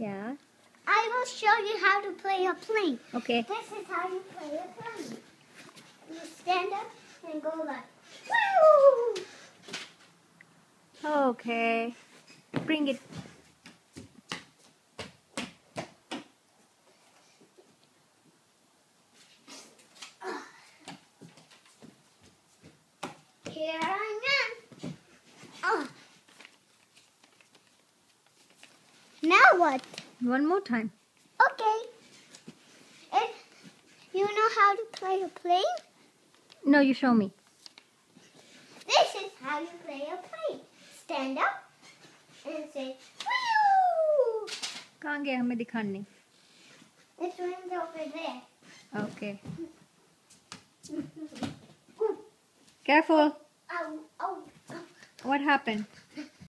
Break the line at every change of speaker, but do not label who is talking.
Yeah.
I will show you how to play a plane.
Okay.
This is how you play a plane. You stand up and go like, woo!
Okay. Bring it.
Here I am. Now what?
One more time.
Okay. If you know how to play a plane,
No, you show me.
this is how you play a plane. Stand up and say, woo!
कहाँ गया हमें दिखाने
This one's over there.
Okay.
Ooh.
Careful.
Ow, ow, ow.
What happened?